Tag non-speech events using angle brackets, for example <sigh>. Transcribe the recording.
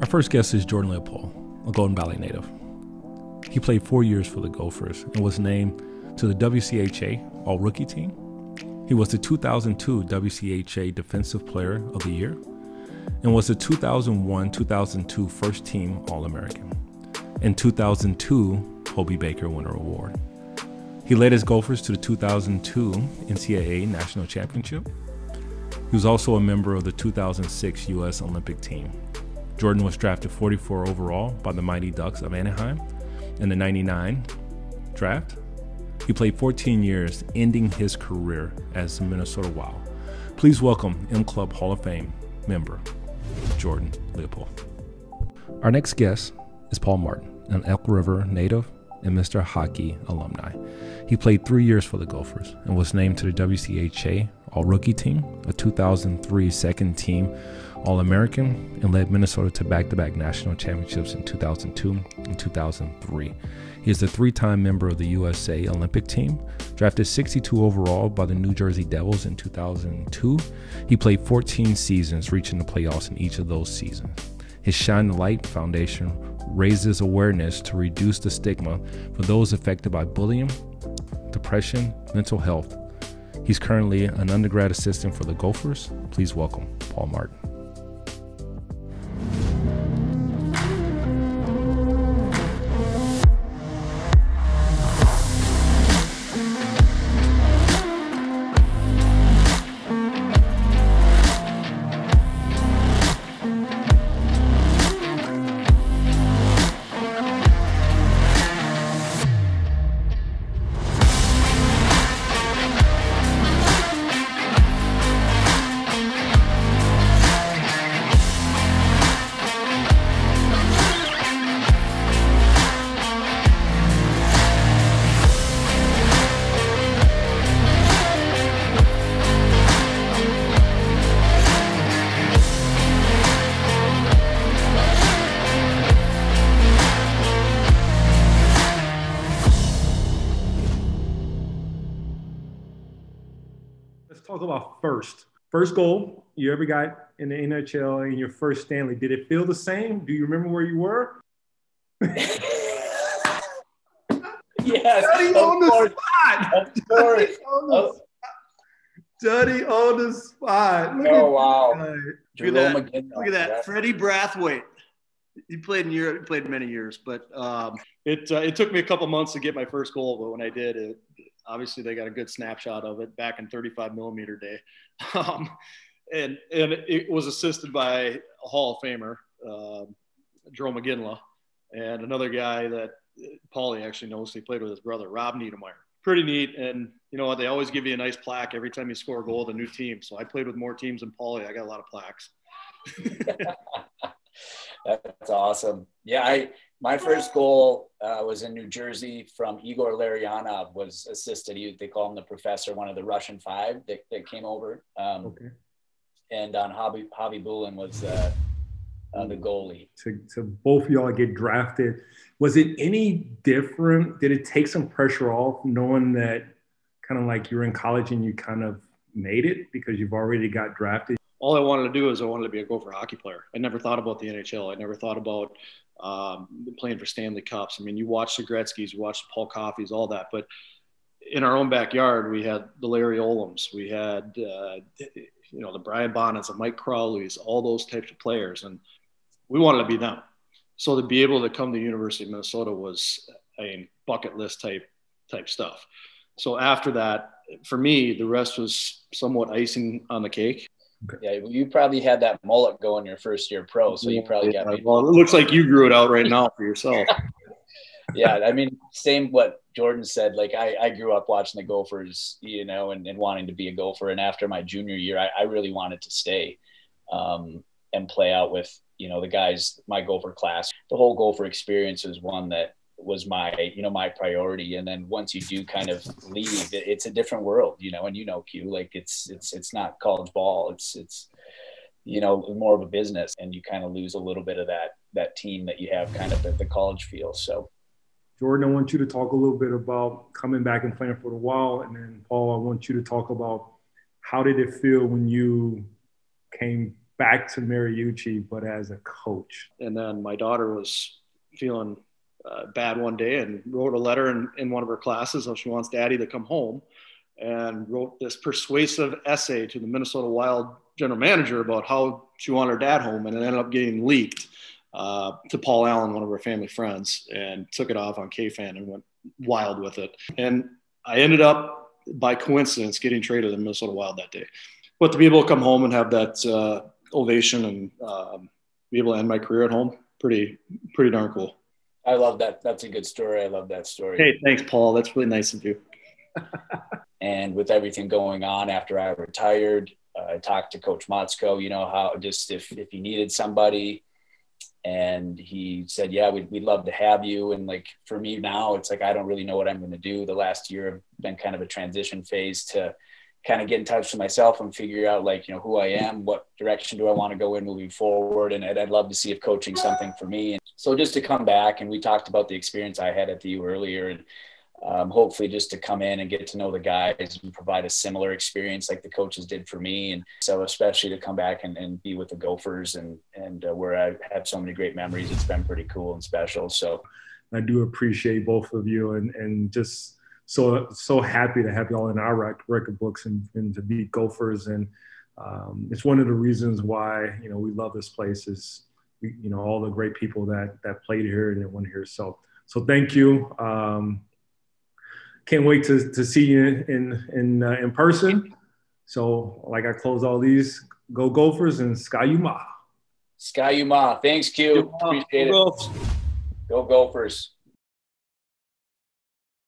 Our first guest is Jordan Leopold, a Golden Valley native. He played four years for the Gophers and was named to the WCHA All Rookie Team. He was the 2002 WCHA Defensive Player of the Year and was the 2001 2002 First Team All American and 2002 Hobey Baker Winter Award. He led his Gophers to the 2002 NCAA National Championship. He was also a member of the 2006 U.S. Olympic team. Jordan was drafted 44 overall by the Mighty Ducks of Anaheim in the 99 draft. He played 14 years, ending his career as a Minnesota Wild. Please welcome M Club Hall of Fame member Jordan Leopold. Our next guest is Paul Martin, an Elk River native and Mr. Hockey alumni. He played three years for the Gophers and was named to the WCHA All Rookie Team, a 2003 second team All American, and led Minnesota to back to back national championships in 2002 and 2003. He is a three time member of the USA Olympic team, drafted 62 overall by the New Jersey Devils in 2002. He played 14 seasons, reaching the playoffs in each of those seasons. His Shine the Light Foundation raises awareness to reduce the stigma for those affected by bullying, depression, mental health. He's currently an undergrad assistant for the Gophers. Please welcome Paul Martin. First. First goal you ever got in the NHL in your first Stanley. Did it feel the same? Do you remember where you were? <laughs> yes. Study on the spot. Of course. on Study on the spot. Look oh, wow. Look at that. Look at that. Freddie Brathwaite. He played in Europe, played many years, but um, it uh, it took me a couple months to get my first goal. But when I did, it, obviously they got a good snapshot of it back in 35 millimeter day. <laughs> Um, and, and it was assisted by a Hall of Famer, uh, Jarome Iginla, and another guy that Paulie actually knows. He played with his brother, Rob Niedermayer. Pretty neat. And you know what? They always give you a nice plaque every time you score a goal with a new team. So I played with more teams than Paulie. I got a lot of plaques. <laughs> <laughs> That's awesome. Yeah, I my first goal uh, was in New Jersey from Igor Larionov was assisted. He, they call him the professor, one of the Russian five that, that came over. Um, okay. And on Hobby Javi Bulin was uh, uh, the goalie. To, to both y'all get drafted. Was it any different? Did it take some pressure off knowing that kind of like you're in college and you kind of made it because you've already got drafted? All I wanted to do is I wanted to be a Gopher hockey player. I never thought about the NHL. I never thought about um, playing for Stanley Cups. I mean, you watch the Gretzky's, you watch the Paul Coffeys, all that. But in our own backyard, we had the Larry Olimbs, we had, uh, you know, the Brian Bonins, the Mike Crowleys, all those types of players. And we wanted to be them. So to be able to come to the University of Minnesota was a bucket list type type stuff. So after that, for me, the rest was somewhat icing on the cake. Okay. Yeah, you probably had that mullet going your first year pro, so you probably yeah, got. Well, it looks like you grew it out right now for yourself. <laughs> yeah, I mean, same what Jordan said. Like I, I grew up watching the Gophers, you know, and, and wanting to be a Gopher. And after my junior year, I, I really wanted to stay um, and play out with you know the guys, my Gopher class. The whole Gopher experience was one that was my you know my priority. And then once you do kind of leave it's a different world you know and you know q like it's it's it's not college ball. It's it's you know more of a business and you kind of lose a little bit of that that team that you have kind of at the college feel so jordan i want you to talk a little bit about coming back and playing for a while. And then paul i want you to talk about how did it feel when you came back to Mariucci, but as a coach. And then my daughter was feeling bad one day and wrote a letter in, in one of her classes how she wants daddy to come home and wrote this persuasive essay to the Minnesota Wild general manager about how she wanted her dad home and it ended up getting leaked uh, to Paul Allen, one of her family friends, and took it off on KFan and went wild with it. And I ended up, by coincidence, getting traded to the Minnesota Wild that day. But to be able to come home and have that uh, ovation and um, be able to end my career at home, pretty, pretty darn cool. I love that. That's a good story. I love that story. Hey, thanks, Paul. That's really nice of you. <laughs> and with everything going on after I retired, uh, I talked to Coach Motzko, you know, how just if, if he needed somebody, and he said, "Yeah, we'd, we'd love to have you." And like for me now, it's like I don't really know what I'm going to do. The last year have been kind of a transition phase to kind of get in touch with myself and figure out like you know who I am, what direction do I want to go in moving forward, and I'd love to see if coaching something for me. And so just to come back, and we talked about the experience I had at the U earlier, and um, hopefully just to come in and get to know the guys and provide a similar experience like the coaches did for me. And so especially to come back and, and be with the Gophers and, and uh, where I have so many great memories, it's been pretty cool and special. So I do appreciate both of you and, and just so, so happy to have y'all in our record books and, and to be Gophers. And um, it's one of the reasons why, you know, we love this place is, we, you know, all the great people that, that played here and went here. So, so thank you. Um, can't wait to, to see you in in uh, in person. So, like I close all these, go Gophers and Ski-U-Mah. Ski-U-Mah. Thanks, Q. Appreciate it. Go Gophers.